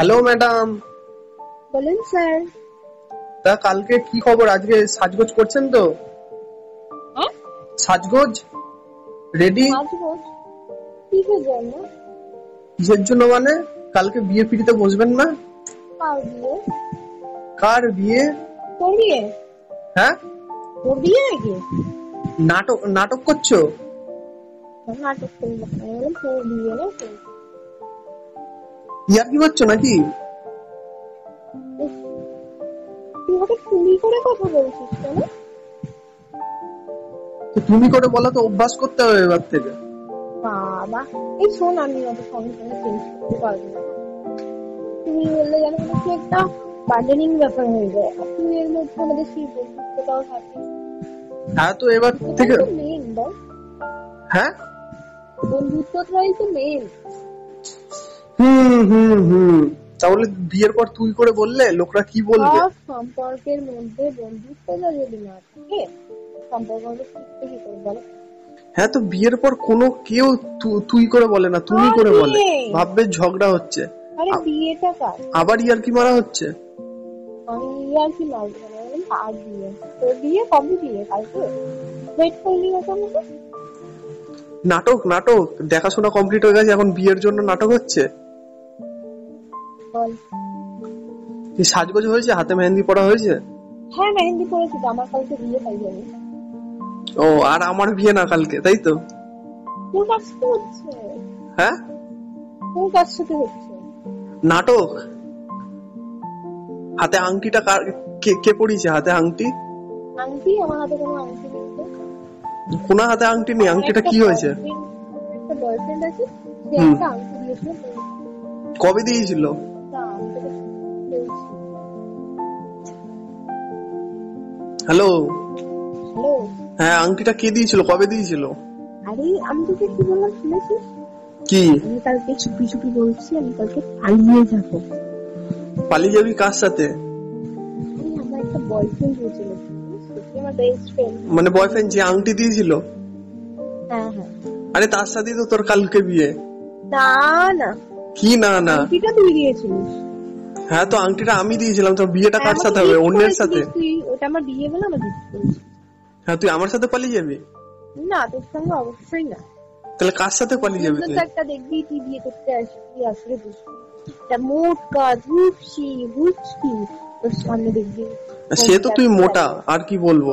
Hello madam বলুন sir তা কালকে কি খবর? আজকে সাজগোজ করছেন তো? সাজগোজ? রেডি কিসের জন্য? কিসের জন্য মানে? কালকে বিয়ে পিড়িতে বসবেন না? কার বিয়ে? তোর বিয়ে? হ্যাঁ? তোর বিয়ে নাকি? নাটক নাটক করছ? নাটক করি ইয়ার কি করছ নাকি? তুই তুমি করে কথা বলছিস কেন? তো তুমি করে বলা তো অভ্যাস করতে হবে এবার থেকে। বাবা এই শোন আমি অত সঙ্গে সঙ্গে চেঞ্জ করতে পারব না। তুমি বললে যেন কিছু একটা বার্ডেনিং ব্যাপার হয়ে যায়। আর তুই এর মধ্যে আমাদের সেই বন্ধুত্বটাও থাকে। হ্যাঁ তো এবার থেকে মেন বল। হ্যাঁ? বন্ধুত্বটাই তো মেন হুম হুম হুম। তাহলে বিয়ের পর তুই করে বললে লোকরা কি বলবে? সম্পর্কের মধ্যে বন্ধুত্বটা যদি না থাকে সম্পর্ক শিখতে কি করে বলো? হ্যাঁ তো বিয়ের পর কোনো কেউ তুই করে বলে না তুমি করে বলে। ভাববে ঝগড়া হচ্ছে। আরে বিয়েটা কার? আবার ইয়ার কি মারা হচ্ছে? আমি কি মারবো না আমি বললাম, কার বিয়ে তোর বিয়ে কবে বিয়ে কালকে? ওয়েট করলি নাটক নাটক। দেখাশোনা কমপ্লিট হয়ে গেছে এখন বিয়ের জন্য নাটক হচ্ছে? বল। কি সাজগোজ হয়েছে? হাতে মেহেন্দি পড়া হয়েছে? হ্যাঁ মেহেন্দি পড়েছি আমার কালকে বিয়ে তাই জানি ও আর আমার বিয়ে না কালকে তাই তো? হচ্ছে? হ্যাঁ? থেকে হচ্ছে? নাটক। হাতে আংটিটা কার কে কে পড়িয়েছে হাতে আংটি? আংটি? আমার হাতে কোনো আংটি নেই। কোন হাতে আংটি নেই আংটিটা কি হয়েছে? একটা বয়ফ্রেন্ড আছে সে একটা আংটি দিয়েছিল। কবে দিয়েছিল? হ্যালো? হ্যালো? হ্যাঁ আংটিটা কে দিয়েছিল? কবে দিয়েছিল? আরে আমি তোকে কি বললাম শুনেছিস? কি? আমি কালকে চুপি চুপি বলছি আমি কালকে পালিয়ে যাব। পালিয়ে যাবি কার সাথে? আমার একটা বয়ফ্রেন্ড হয়েছিল মানে বয়ফ্রেন্ড যে আংটি দিয়েছিল? হ্যাঁ হ্যাঁ। আরে তার সাথেই তো তোর কালকে বিয়ে। না না। কি না না? আংটিটা তুই দিয়েছিলিস। হ্যাঁ তো আংটিটা আমি দিয়েছিলাম তোর বিয়েটা কার সাথে হবে? অন্যের সাথে? ওটা আমার বিয়ে বলে আমার গিফট করেছিস হ্যাঁ তুই আমার সাথে পালিয়ে যাবি? না তোর সঙ্গে অবশ্যই না। তাহলে কার সাথে পালিয়ে যাবি তুই একটা দেখবি তুই বিয়ে করতে আসবি আসলে বুঝবি। একটা মোটকা ধূপসি ভুচকি তোর সামনে দেখবি। সে তো তুই মোটা আর কি বলব?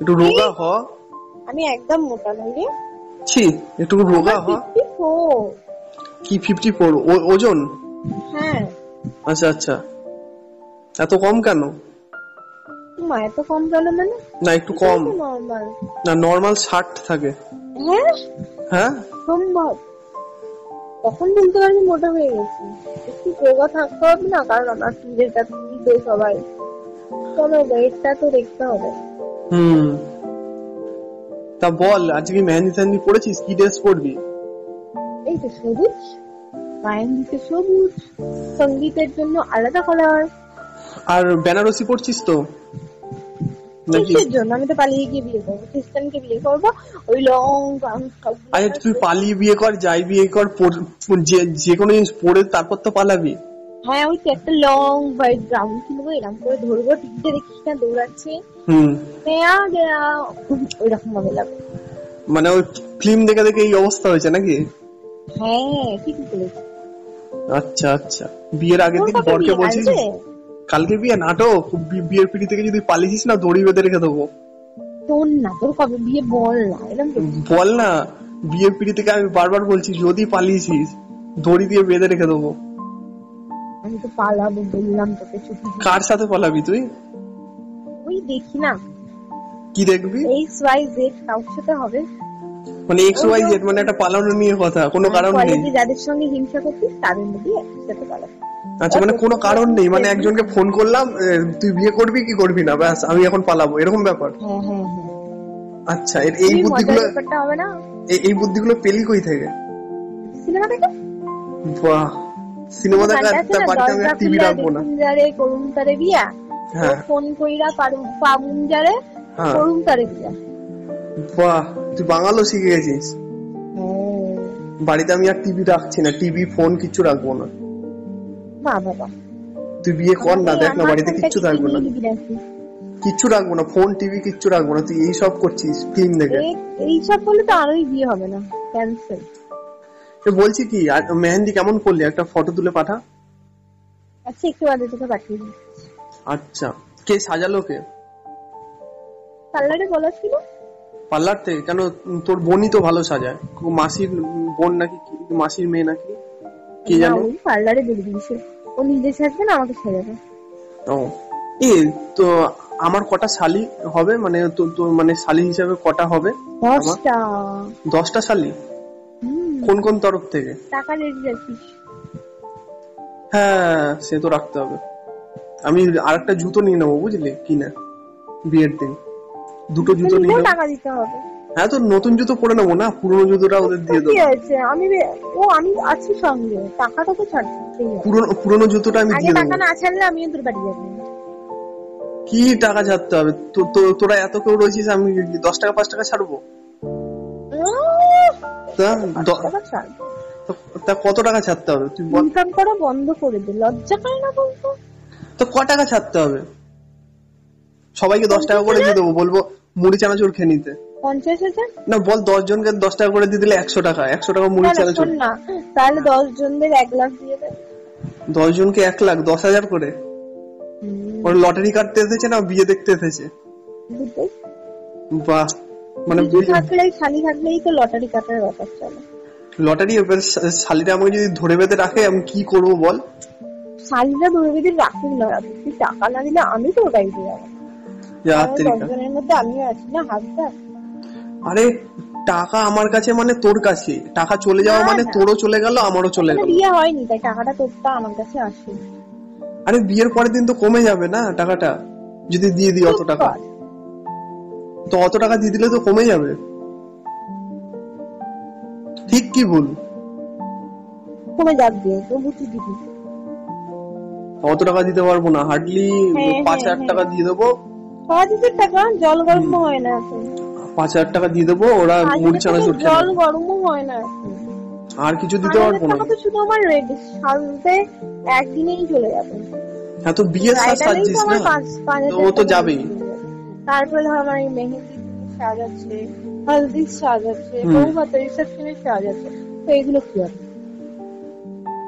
একটু রোগা হ। আমি একদম মোটা নই রে। ছি একটু রোগা হ। কি ফিফটি ফোর ওজন? হ্যাঁ। আচ্ছা আচ্ছা। এত কম কেন? মা এত কম মানে? না একটু কম। নর্মাল না নর্মাল ষাট থাকে। হ্যাঁ? হ্যাঁ? সম্ভব তখন বলতে মোটা হয়ে গেছি। একটু রোগা থাকতে হবে না কারণ আমার সবাই। তবে ওয়েটটা তো দেখতে হবে। হুম। তা বল আজকে মেহেন্দি টেহেন্দি পড়েছিস? কি ড্রেস পরবি? এই তো সবুজ। দিকে সবুজ। সঙ্গীতের জন্য আলাদা কালার আর বেনারসি পড়ছিস তো? কিসের জন্য আমি তো পালিয়ে গিয়ে বিয়ে করব খ্রিস্টানকে বিয়ে করব ওই লং আরে তুই পালিয়ে বিয়ে কর যাই বিয়ে কর যে যে কোনো জিনিস পরে তারপর তো পালাবি। হ্যাঁ ওই একটা লং হোয়াইট কিনবো এরকম করে ধরবো দেখিস না দৌড়াচ্ছে। ভাবে লাগবে মানে ওই ফিল্ম দেখে দেখে এই অবস্থা হয়েছে নাকি? হ্যাঁ ঠিক বলেছিস। আচ্ছা আচ্ছা। বিয়ের আগের তোর দিন বরকে বলছিস? কালকে? বিয়ে নাটক? বিয়ের পিড়ি থেকে যদি পালিয়েছিস না দড়ি বেঁধে রেখে দেবো। তোর না তোর কবে? বিয়ে বল না বল না বিয়ের পিড়ি থেকে আমি বারবার বলছি যদি পালিয়েছিস দড়ি দিয়ে বেঁধে রেখে দেবো। আমি তো পালাবো বললাম তোকে। কার সাথে পালাবি তুই? ওই দেখি না। কি দেখবি? এক্স ওয়াই জেড কাউর সাথে হবে। মানে এক্স ওয়াই জেড মানে একটা পালানো নিয়ে কথা কোনো কারণ নেই। যাদের সঙ্গে হিংসা করছিস তাদের মধ্যে একসাথে পালাবো আচ্ছা মানে কোনো কারণ নেই মানে একজনকে ফোন করলাম তুই বিয়ে করবি কি করবি না ব্যাস আমি এখন পালাবো এরকম ব্যাপার। হ্যাঁ হ্যাঁ হ্যাঁ। আচ্ছা এর- এই বুদ্ধিগুলো হবে না? এই- বুদ্ধিগুলো পেলি কই থেকে? সিনেমা দেখে? বাহ সিনেমা দেখা তার বাড়িতে আমি টিভি রাখব না। যারে করুন তারে বিয়া হ্যাঁ। ফোন কইরা পারুম পামুন যারে হ্যাঁ। তারে বিয়া। বাহ তুই বাঙালও শিখে গেছিস। বাড়িতে আমি আর টিভি রাখছি না টিভি ফোন কিচ্ছু রাখব না। তুই বিয়ে কর না দেখ না বাড়িতে কিচ্ছু কি না। কিচ্ছু রাখব না ফোন টিভি কিচ্ছু রাখব না তুই এই সব করছিস ফিল্ম দেখে। এ- এইসব করলে তো আরোই বিয়ে হবে না ক্যান্সেল বলছি কি আর মেহেন্দি কেমন করলি? একটা ফটো তুলে পাঠা। আচ্ছা একটু বাদে তোকে পাঠিয়ে আচ্ছা কে সাজালো কে পার্লারে বলা ছিল? পার্লার থেকে কেন তোর বোনই তো ভালো সাজায়। মাসির বোন নাকি মাসির মেয়ে নাকি? কি জানো? পার্লারে বলে দিয়েছে। ও নিজে সাজবে না আমাকে সাজাবে। ও। এ তো আমার কটা শালি হবে? মানে তো তো মানে শালি হিসাবে কটা হবে? দশটা। দশটা শালি? কোন কোন তরফ থেকে? টাকা রেডি রাখিস হ্যাঁ সে তো রাখতে হবে। আমি আরেকটা জুতো নিয়ে নেব বুঝলি? কিনা বিয়ের দিন। দুটো জুতো নিয়ে টাকা দিতে হবে। হ্যাঁ তো নতুন জুতো পরে নেব না? পুরনো জুতোটা ওদের দিয়ে দেবো। হয়েছে আমি ও আমি আছি সঙ্গে টাকাটা তো ছাড়তেই পুরনো পুরনো জুতোটা আমি দিয়ে টাকা না ছাড়লে আমিও তোর বাড়ি যাব। কি টাকা ছাড়তে হবে? তো- তোরা এত কেউ রয়েছিস আমি দশ টাকা পাঁচ টাকা ছাড়বো? তা তো- কত টাকা ছাড়তে হবে? তুই ইনকাম করা বন্ধ করে দে লজ্জা করে না বলতো? তো ক টাকা ছাড়তে হবে? সবাইকে দশ টাকা করে দিয়ে দেবো বলব মুড়ি চানাচুর খেয়ে নিতে। পঞ্চাশ হাজার? না বল দশ জনকে দশ টাকা করে দিয়ে দিলে একশো টাকা একশো টাকা মুড়ি চানাচুর। না তাহলে দশ জনদের এক লাখ দিয়ে দশ জনকে এক লাখ দশ হাজার করে? ওর লটারি কাটতে এসেছে না বিয়ে দেখতে এসেছে? বাহ মানে থাকলেই খালি থাকলেই তো লটারি কাটার ব্যাপার চলে। লটারি এবার শালিটা আমাকে যদি ধরে বেঁধে রাখে আমি কি করব বল? শালিরা ধরে বেঁধে না টাকা না দিলে আমি তো ওটাই দিয়ে যাব। মধ্যে আমিও আছি না হাতদার আরে টাকা আমার কাছে মানে তোর কাছে। টাকা চলে যাওয়া মানে তোরও চলে গেল আমারও চলে গেল। বিয়ে হয়নি তাই টাকাটা তোরটা আমার কাছে আসে আরে বিয়ের পরের দিন তো কমে যাবে না টাকাটা? যদি দিয়ে দিই অত টাকা। তো অত টাকা দিয়ে দিলে তো কমে যাবে। ঠিক কি ভুল কমে দিয়ে তবু তুই দিবি অত টাকা দিতে পারব না হার্ডলি হ্যাঁ, পাঁচ হ্যাঁ, হাজার টাকা দিয়ে দেবো। ছ হাজার টাকা জল গরম হয় না এখন। পাঁচ হাজার টাকা দিয়ে দেবো ওরা মুড়ি চানাচুর খেয়ে জল। গরমও হয় না আর কিছু দিতে পারব না। তো শুধু আমার সাজতে একদিনেই চলে যাবে। হ্যাঁ তো বিয়ের সাজ সাজছিস না? পাঁচ পাঁচ ও তো যাবেই। তারপরে আমার এই মেহেন্দি সাজ আছে হলদির সাজ আছে। বৌভাতের রিসেপশনের সাজ আছে তো এগুলো কি হবে?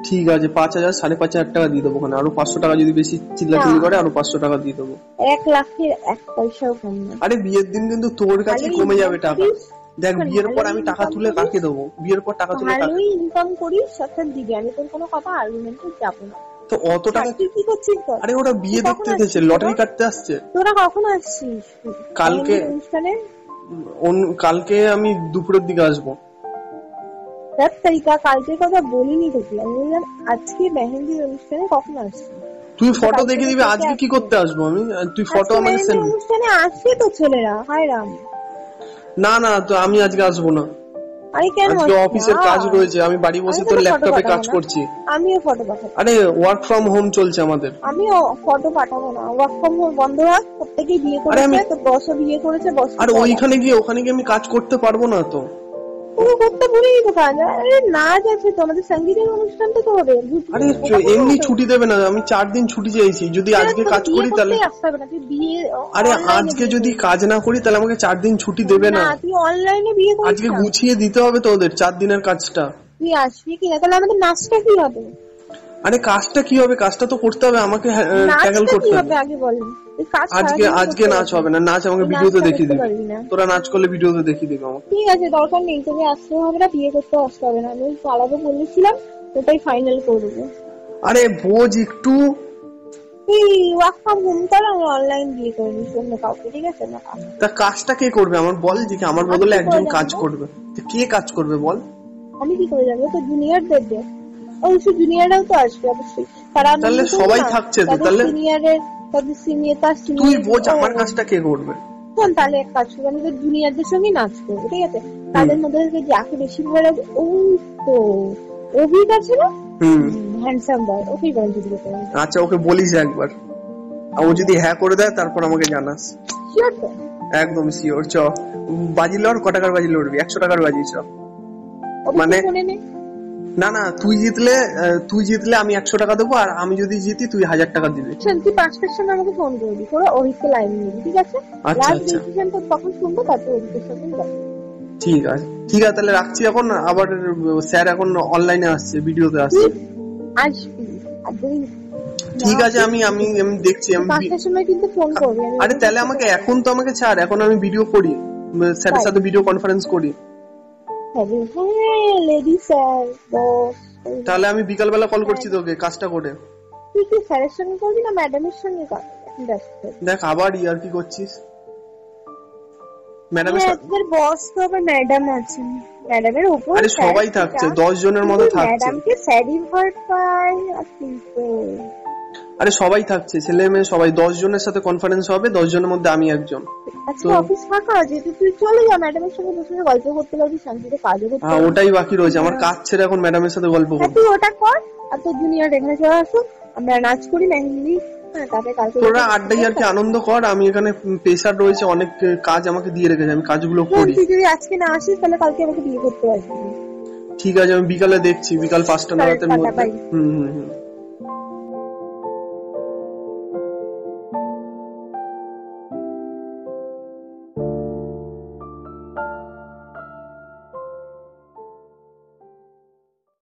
ঠিক আছে পাঁচ হাজার সাড়ে পাঁচ হাজার টাকা দিয়ে দেবো ওখানে। আরও পাঁচশো টাকা যদি বেশি চিল্লাচিল্লি। করে আরও পাঁচশো টাকা দিয়ে দেবো। এক লাখের এক পয়সাও কম না। আরে বিয়ের দিন কিন্তু তোর কাছে কমে যাবে টাকা। দেখ বিয়ের পর আমি টাকা তুলে। কাকে দেবো? বিয়ের পর টাকা তুলে কাকে ইনকাম করিস সাথে দিবি। আমি তোর কোনো কথা আর্গুমেন্টে যাব না। তো অত টাকা কি করছিস? আরে ওরা বিয়ে দেখতে এসেছে লটারি কাটতে আসছে। তোরা কখন আসছিস? কালকে। কালকে আমি দুপুরের দিকে আসব। কালকে কথা বলিনি তোকে আমি বললাম আজকে মেহেন্দির অনুষ্ঠানে কখন আসছিস তুই ফটো দেখে দিবি আজকে কি করতে আসব আমি? তুই ফটো আমাকে সেন্ড অনুষ্ঠানে আসবে তো ছেলেরা। হায় রাম। না না তো আমি আজকে আসব না। আরে কেন আজকে অফিসের কাজ রয়েছে আমি বাড়ি বসে তোর ল্যাপটপে কাজ করছি। আমিও ফটো পাঠাবো। আরে ওয়ার্ক ফ্রম হোম চলছে আমাদের। আমিও ফটো পাঠাবো না। ওয়ার্ক ফ্রম হোম বন্ধ রাখ প্রত্যেকেই বিয়ে করেছে আমি- তো বসও বিয়ে করেছে বস আর ওইখানে গিয়ে ওখানে গিয়ে আমি কাজ করতে পারব না তো। তুমি করতে ভুলেই তো কাজ। আরে নাচ আছে তো আমাদের সঙ্গীতের অনুষ্ঠান তো হবে। আরে এমনি ছুটি দেবে না আমি চার দিন ছুটি চাইছি। যদি আজকে কাজ করি তাহলে আরে আজকে যদি কাজ না করি তাহলে আমাকে চার দিন ছুটি দেবে না। তুই অনলাইনে বিয়ে আজকে গুছিয়ে দিতে হবে তো ওদের চার দিনের কাজটা। তুই আসবি কি তাহলে আমাদের নাচটা কি হবে? আরে কাজটা কি হবে? কাজটা তো করতে হবে আমাকে ট্যাকেল নাচটা করতে হবে আগে বল তুই কাজ আজকে আজকে নাচ হবে না। নাচ আমাকে ভিডিওতে দেখিয়ে দিবি। তোরা নাচ করলে ভিডিওতে দেখিয়ে দিবি আমাকে। ঠিক আছে দরকার নেই তোকে আসতে হবে না বিয়ে করতে আসতে হবে না। আমি পালাবো বলেছিলাম ওটাই ফাইনাল করব আরে বোঝ একটু। তুই ওয়ার্ক ফ্রম হোম কর আমি অনলাইন বিয়ে করে নিস অন্য কাউকে ঠিক আছে না? তা কাজটা কে করবে? আমার বল যে কি আমার বদলে একজন কাজ করবে। তো কে কাজ করবে বল? আমি কি করে যাব তো জুনিয়রদের দে অবশ্যই জুনিয়ররাও তো আসবে অবশ্যই। তারা তাহলে সবাই থাকছে তো, তাহলে? সিনিয়রের তাদের সিনিয়র তার সিনিয়র তুই বোঝ আমার কাজটা কে করবে? শোন তাহলে এক কাজ করব আমি জুনিয়রদের সঙ্গে নাচ করব ঠিক আছে? তাদের মধ্যে থেকে যাকে বেশি ভালো লাগবে ও তো অভিক আছে না? হুম। হ্যান্ডসাম বয় ওকেই ভিডিও করে আচ্ছা ওকে বলিস একবার। ও যদি হ্যাঁ করে দেয় তারপর আমাকে জানাস। শিওর তো। একদম শিওর চ। বাজি লড় ক টাকার বাজি লড়বি? একশো টাকার বাজি চ। মানে- নে না তুই জিতলে তুই জিতলে আমি একশো টাকা দেবো আর আমি যদি জিতি তুই হাজার টাকা দিবি। তুই পাঁচটার সময় আমাকে ফোন করবি করে অভিষেক লাইন নিবি ঠিক আছে? আচ্ছা, আচ্ছা। তখন শুনব তারপর অভিষেকের সাথে ঠিক আছে। ঠিক আছে তাহলে রাখছি এখন আবার স্যার এখন অনলাইনে আসছে ভিডিওতে আসছে। আসবি ঠিক আছে আমি আমি আমি দেখছি আমি পাঁচটার সময় কিন্তু ফোন করবি আরে তাহলে আমাকে এখন তো আমাকে ছাড় এখন আমি ভিডিও করি স্যারের সাথে ভিডিও কনফারেন্স করি। লেডি স্যার তাহলে আমি বিকালবেলা কল করছি তোকে কাজটা করে। তুই কি স্যারের সঙ্গে করবি না ম্যাডামের সঙ্গে করবি? দেখ আবার ইয়ার কি করছিস? ম্যাডামের হ্যাঁ, সাথে বস তো আবার ম্যাডাম আছেন ম্যাডামের উপর আরে সবাই থাকছে দশ জনের মতো থাকছে। ম্যাডামকে স্যারি ভর পাই আর আরে সবাই থাকছে ছেলে মেয়ে সবাই দশ জনের সাথে কনফারেন্স হবে দশ জনের মধ্যে আমি একজন। আজকে অফিস ফাঁকা? আছে তুই চলে যা ম্যাডামের সঙ্গে বসে গল্প করতে পারবি শান্তিতে কাজও করতে হ্যাঁ ওটাই বাকি রয়েছে আমার কাজ ছেড়ে এখন ম্যাডামের সাথে গল্প হ্যাঁ, করব। তুই ওটা কর আর তোর জুনিয়র এখানে চলে আসুক আমরা নাচ করি মেহেন্দি হ্যাঁ তোরা আড্ডাই আর কি আনন্দ কর? আমি এখানে প্রেশার রয়েছে অনেক কাজ আমাকে দিয়ে রেখেছে আমি কাজগুলো করি। তুই যদি আজকে না আসিস তাহলে কালকে আমাকে বিয়ে করতে পারবি ঠিক আছে আমি বিকালে দেখছি বিকাল পাঁচটা নাগাদের মধ্যে। হুম হুম হুম।